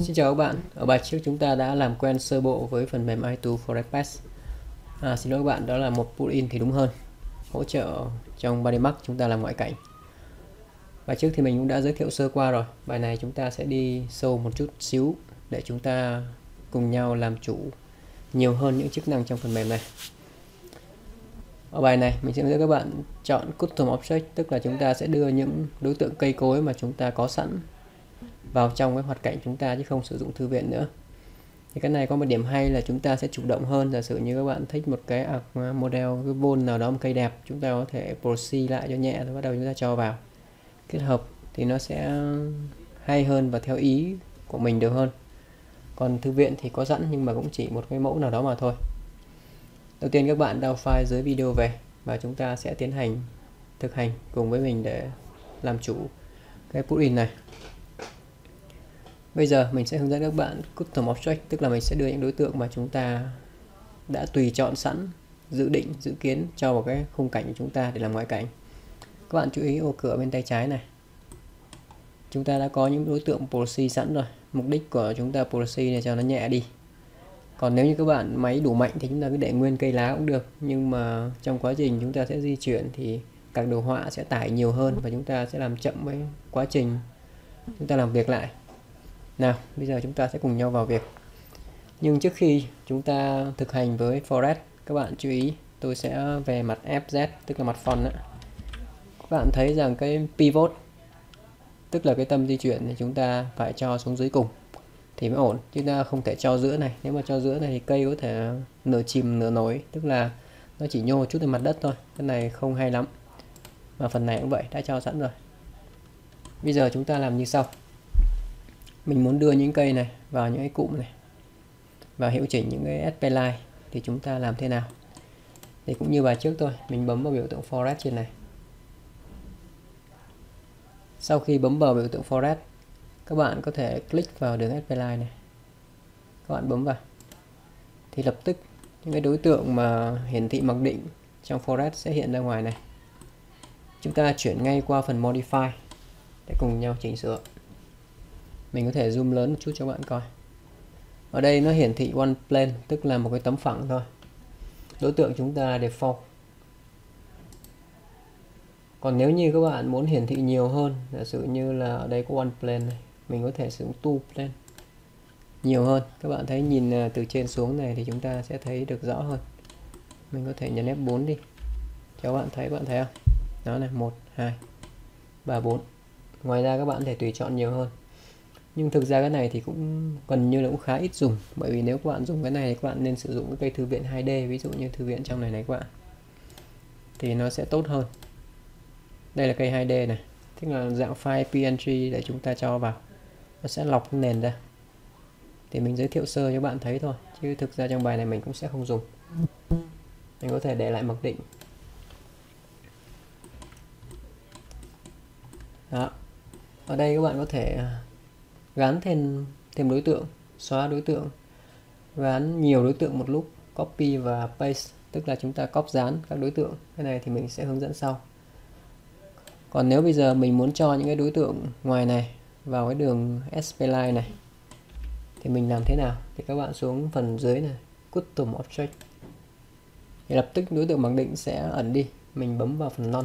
Xin chào các bạn, ở bài trước chúng ta đã làm quen sơ bộ với phần mềm i2 Forex Pass. À, xin lỗi các bạn, đó là một plugin thì đúng hơn, hỗ trợ trong Bodymark chúng ta làm ngoại cảnh. Bài trước thì mình cũng đã giới thiệu sơ qua rồi, bài này chúng ta sẽ đi sâu một chút xíu để chúng ta cùng nhau làm chủ nhiều hơn những chức năng trong phần mềm này. Ở bài này mình sẽ hướng dẫn các bạn chọn Custom Object, tức là chúng ta sẽ đưa những đối tượng cây cối mà chúng ta có sẵn vào trong cái hoạt cảnh chúng ta chứ không sử dụng thư viện nữa. Thì cái này có một điểm hay là chúng ta sẽ chủ động hơn. Giả sử như các bạn thích một cái model, cái vôn nào đó, một cây đẹp, chúng ta có thể proxy lại cho nhẹ, rồi bắt đầu chúng ta cho vào. Kết hợp thì nó sẽ hay hơn và theo ý của mình được hơn. Còn thư viện thì có sẵn nhưng mà cũng chỉ một cái mẫu nào đó mà thôi. Đầu tiên các bạn download file dưới video về và chúng ta sẽ tiến hành thực hành cùng với mình để làm chủ cái plugin này. Bây giờ mình sẽ hướng dẫn các bạn custom object, tức là mình sẽ đưa những đối tượng mà chúng ta đã tùy chọn sẵn, dự định, dự kiến cho vào cái khung cảnh của chúng ta để làm ngoại cảnh. Các bạn chú ý ô cửa bên tay trái này. Chúng ta đã có những đối tượng policy sẵn rồi. Mục đích của chúng ta policy này cho nó nhẹ đi. Còn nếu như các bạn máy đủ mạnh thì chúng ta cứ để nguyên cây lá cũng được. Nhưng mà trong quá trình chúng ta sẽ di chuyển thì các đồ họa sẽ tải nhiều hơn và chúng ta sẽ làm chậm với quá trình chúng ta làm việc lại. Nào, bây giờ chúng ta sẽ cùng nhau vào việc. Nhưng trước khi chúng ta thực hành với Forest, các bạn chú ý, tôi sẽ về mặt FZ, tức là mặt phần đó. Các bạn thấy rằng cái pivot, tức là cái tâm di chuyển thì chúng ta phải cho xuống dưới cùng thì mới ổn. Chúng ta không thể cho giữa này. Nếu mà cho giữa này thì cây có thể nửa chìm nửa nổi, tức là nó chỉ nhô chút lên mặt đất thôi. Cái này không hay lắm. Mà phần này cũng vậy, đã cho sẵn rồi. Bây giờ chúng ta làm như sau mình muốn đưa những cây này vào những cái cụm này và hiệu chỉnh những cái SP line thì chúng ta làm thế nào? Thì cũng như bài trước thôi, mình bấm vào biểu tượng forest trên này. Sau khi bấm vào biểu tượng forest, các bạn có thể click vào đường SP line này. Các bạn bấm vào. Thì lập tức, những cái đối tượng mà hiển thị mặc định trong forest sẽ hiện ra ngoài này. Chúng ta chuyển ngay qua phần modify để cùng nhau chỉnh sửa mình có thể zoom lớn một chút cho các bạn coi. Ở đây nó hiển thị one plane, tức là một cái tấm phẳng thôi. Đối tượng chúng ta default. Còn nếu như các bạn muốn hiển thị nhiều hơn, giả sử như là ở đây có one plane này, mình có thể sử dụng two plane. Nhiều hơn, các bạn thấy nhìn à, từ trên xuống này thì chúng ta sẽ thấy được rõ hơn. Mình có thể nhấn F4 đi. Cho bạn thấy bạn thấy không? Đó này 1 2 3 4 ngoài ra các bạn có thể tùy chọn nhiều hơn nhưng thực ra cái này thì cũng gần như là cũng khá ít dùng. Bởi vì nếu các bạn dùng cái này thì các bạn nên sử dụng cái cây thư viện 2D ví dụ như thư viện trong này này các bạn. Thì nó sẽ tốt hơn. Đây là cây 2D này. Tức là dạng file PNG để chúng ta cho vào. Nó sẽ lọc nền ra. Thì mình giới thiệu sơ cho bạn thấy thôi. Chứ thực ra trong bài này mình cũng sẽ không dùng. Mình có thể để lại mặc định. Đó. Ở đây các bạn có thể à, gắn thêm thêm đối tượng, xóa đối tượng. Gắn nhiều đối tượng một lúc, copy và paste, tức là chúng ta copy dán các đối tượng. Cái này thì mình sẽ hướng dẫn sau. Còn nếu bây giờ mình muốn cho những cái đối tượng ngoài này vào cái đường spline này, thì mình làm thế nào? Thì các bạn xuống phần dưới này custom object. Thì lập tức đối tượng mặc định sẽ ẩn đi. Mình bấm vào phần non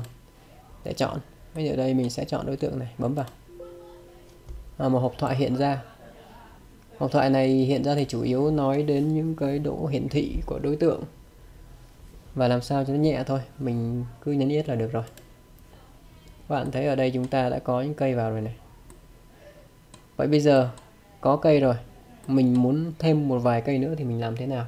để chọn. Bây giờ đây mình sẽ chọn đối tượng này, bấm vào. À, một hộp thoại hiện ra. Hộp thoại này hiện ra thì chủ yếu nói đến những cái độ hiển thị của đối tượng. Và làm sao cho nó nhẹ thôi, mình cứ nhấn yết là được rồi. Bạn thấy ở đây chúng ta đã có những cây vào rồi này. Vậy bây giờ có cây rồi, mình muốn thêm một vài cây nữa thì mình làm thế nào?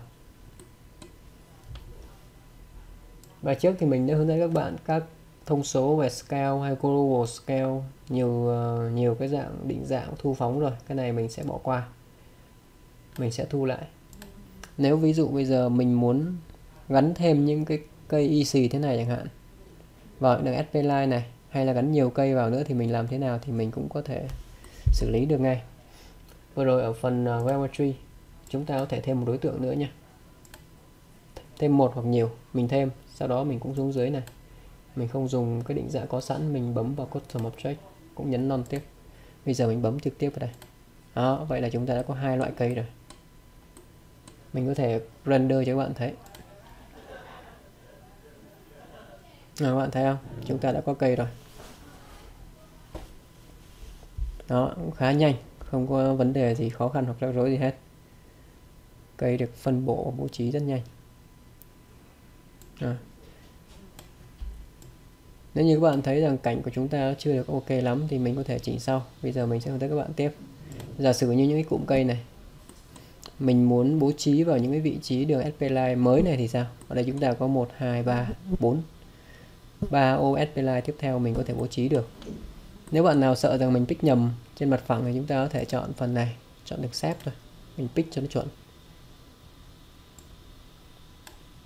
Và trước thì mình đã hướng dẫn các bạn các thông số về scale hay global scale nhiều ờ, nhiều cái dạng định dạng thu phóng rồi cái này mình sẽ bỏ qua. Mình sẽ thu lại. Nếu ví dụ bây giờ mình muốn gắn thêm những cái cây easy thế này chẳng hạn vào đường SP line này hay là gắn nhiều cây vào nữa thì mình làm thế nào thì mình cũng có thể xử lý được ngay. Vừa rồi ở phần uh, geometry chúng ta có thể thêm một đối tượng nữa nha. Thêm một hoặc nhiều mình thêm sau đó mình cũng xuống dưới này mình không dùng cái định dạng có sẵn mình bấm vào custom object cũng nhấn non tiếp bây giờ mình bấm trực tiếp vào đây. Đó vậy là chúng ta đã có hai loại cây rồi. Mình có thể render cho các bạn thấy. À, các bạn thấy không? Chúng ta đã có cây rồi. Đó cũng khá nhanh. Không có vấn đề gì khó khăn hoặc rắc rối gì hết. Cây được phân bổ bố trí rất nhanh. À nếu như các bạn thấy rằng cảnh của chúng ta chưa được ok lắm thì mình có thể chỉnh sau. Bây giờ mình sẽ hướng dẫn các bạn tiếp. Giả sử như những cái cụm cây này. Mình muốn bố trí vào những cái vị trí đường SP line mới này thì sao? Ở đây chúng ta có 1 2 3 4 3 ô SP line tiếp theo mình có thể bố trí được. Nếu bạn nào sợ rằng mình pick nhầm trên mặt phẳng thì chúng ta có thể chọn phần này. Chọn được xếp thôi. Mình pick cho nó chuẩn.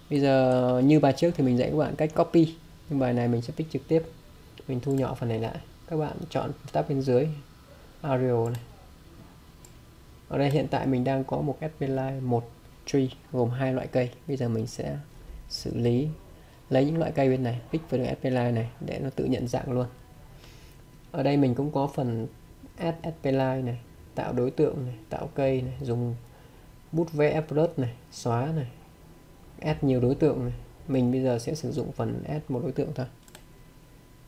Bây giờ như bài trước thì mình dạy các bạn cách copy nhưng bài này mình sẽ pick trực tiếp. Mình thu nhỏ phần này lại. Các bạn chọn tab bên dưới. Arial này. Ở đây hiện tại mình đang có một SP line một tree gồm hai loại cây. Bây giờ mình sẽ xử lý. Lấy những loại cây bên này, pick vào đường SP line này để nó tự nhận dạng luôn. Ở đây mình cũng có phần add SP line này, tạo đối tượng này, tạo cây này, dùng bút vẽ brush này, xóa này, add nhiều đối tượng này mình bây giờ sẽ sử dụng phần add một đối tượng thôi.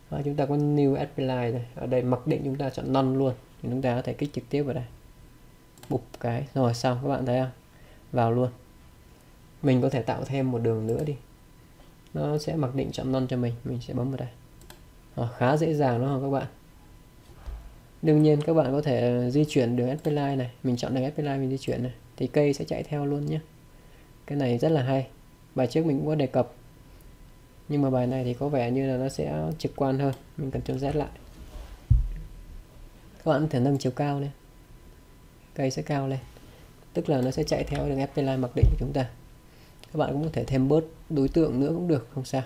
À, chúng ta có new SP line này. Ở đây mặc định chúng ta chọn non luôn. Thì chúng ta có thể kích trực tiếp vào đây. Bục cái. Rồi xong. Các bạn thấy không? Vào luôn. Mình có thể tạo thêm một đường nữa đi. Nó sẽ mặc định chọn non cho mình. Mình sẽ bấm vào đây. À, khá dễ dàng đúng không các bạn? Đương nhiên các bạn có thể di chuyển đường SP line này. Mình chọn đường SP line mình di chuyển này. Thì cây sẽ chạy theo luôn nhé. Cái này rất là hay bài trước mình cũng có đề cập. Nhưng mà bài này thì có vẻ như là nó sẽ trực quan hơn. Mình cần chọn rét lại. Các bạn có thể nâng chiều cao lên. Cây sẽ cao lên. Tức là nó sẽ chạy theo đường FP line mặc định của chúng ta. Các bạn cũng có thể thêm bớt đối tượng nữa cũng được, không sao.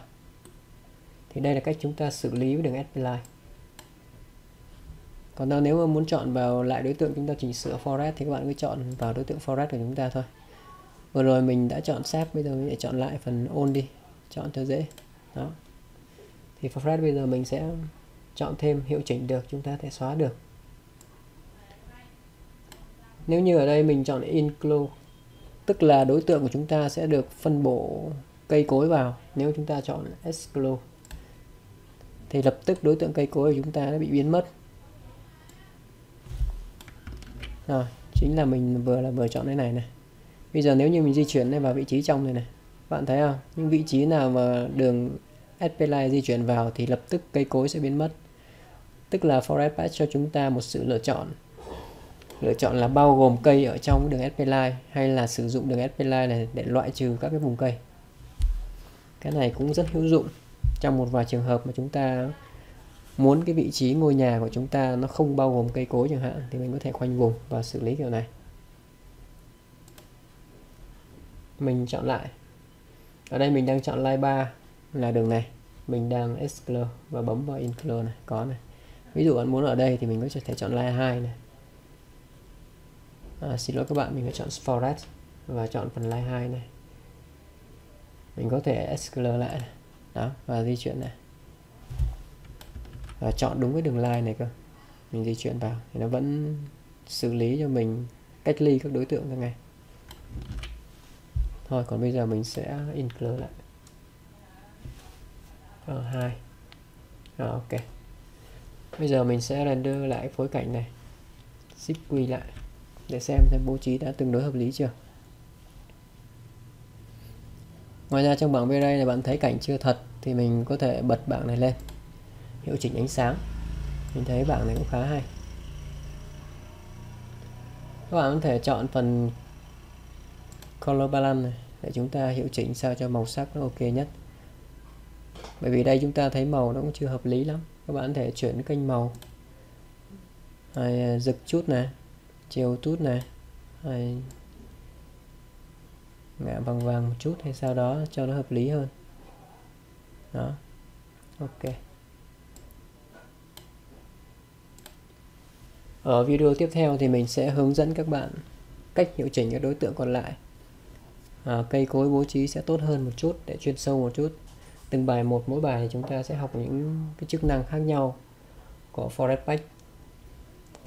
Thì đây là cách chúng ta xử lý với đường FP line. Còn nếu mà muốn chọn vào lại đối tượng chúng ta chỉnh sửa forest thì các bạn cứ chọn vào đối tượng forest của chúng ta thôi vừa rồi mình đã chọn sáp bây giờ mình sẽ chọn lại phần ôn đi, chọn cho dễ. Đó. Thì format bây giờ mình sẽ chọn thêm hiệu chỉnh được, chúng ta sẽ xóa được. Nếu như ở đây mình chọn include, tức là đối tượng của chúng ta sẽ được phân bổ cây cối vào, nếu chúng ta chọn exclude, thì lập tức đối tượng cây cối của chúng ta đã bị biến mất. Rồi, chính là mình vừa là vừa chọn cái này này bây giờ nếu như mình di chuyển này vào vị trí trong này này, bạn thấy không? Những vị trí nào mà đường SP line di chuyển vào thì lập tức cây cối sẽ biến mất. Tức là forest patch cho chúng ta một sự lựa chọn. Lựa chọn là bao gồm cây ở trong đường SP line hay là sử dụng đường SP line này để loại trừ các cái vùng cây. Cái này cũng rất hữu dụng trong một vài trường hợp mà chúng ta muốn cái vị trí ngôi nhà của chúng ta nó không bao gồm cây cối chẳng hạn, thì mình có thể khoanh vùng và xử lý kiểu này. Mình chọn lại. Ở đây mình đang chọn line 3 là đường này. Mình đang exclude và bấm vào include này có này. Ví dụ bạn muốn ở đây thì mình có thể chọn line 2 này. À, xin lỗi các bạn mình phải chọn forest và chọn phần line 2 này. Mình có thể exclude lại này. đó và di chuyển này. Và chọn đúng cái đường line này cơ. Mình di chuyển vào thì nó vẫn xử lý cho mình cách ly các đối tượng ra ngay thôi, còn bây giờ mình sẽ include lại. Ở hai. Rồi ok. Bây giờ mình sẽ render lại phối cảnh này. Xích quy lại, để xem xem bố trí đã tương đối hợp lý chưa. Ngoài ra trong bảng bên đây này bạn thấy cảnh chưa thật thì mình có thể bật bảng này lên. Hiệu chỉnh ánh sáng. Mình thấy bảng này cũng khá hay. Các bạn có thể chọn phần color balance này để chúng ta hiệu chỉnh sao cho màu sắc nó ok nhất. Bởi vì đây chúng ta thấy màu nó cũng chưa hợp lý lắm. Các bạn có thể chuyển kênh màu. Hay giật à, chút này, chiều tút này hay ngã vàng vàng một chút hay sau đó cho nó hợp lý hơn. Đó, ok. Ở video tiếp theo thì mình sẽ hướng dẫn các bạn cách hiệu chỉnh các đối tượng còn lại à, cây cối bố trí sẽ tốt hơn một chút để chuyên sâu một chút. Từng bài một mỗi bài thì chúng ta sẽ học những cái chức năng khác nhau của Forest Pack.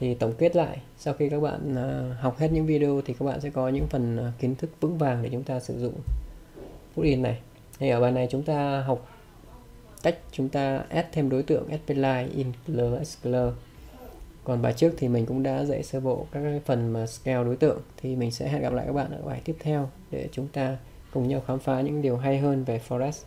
Thì tổng kết lại sau khi các bạn à, học hết những video thì các bạn sẽ có những phần à, kiến thức vững vàng để chúng ta sử dụng. Plugin này thì ở bài này chúng ta học cách chúng ta add thêm đối tượng add line include exclude còn bài trước thì mình cũng đã dạy sơ bộ các cái phần mà scale đối tượng. Thì mình sẽ hẹn gặp lại các bạn ở bài tiếp theo để chúng ta cùng nhau khám phá những điều hay hơn về Forest.